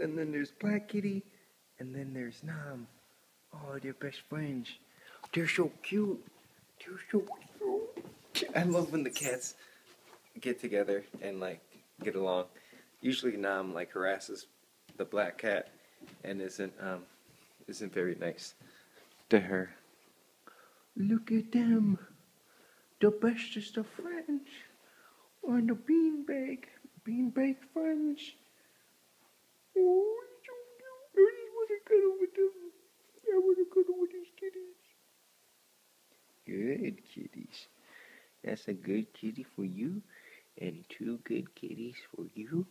And then there's Black Kitty, and then there's Nam. Oh, they're best friends. They're so cute. They're so cute. I love when the cats get together and like get along. Usually Nam like harasses the black cat and isn't um isn't very nice to her. Look at them. The bestest of friends. On the beanbag. Beanbag friends. Oh, it's so cute. I just want to cuddle with them. I want to cuddle with these kitties. Good kitties. That's a good kitty for you, and two good kitties for you.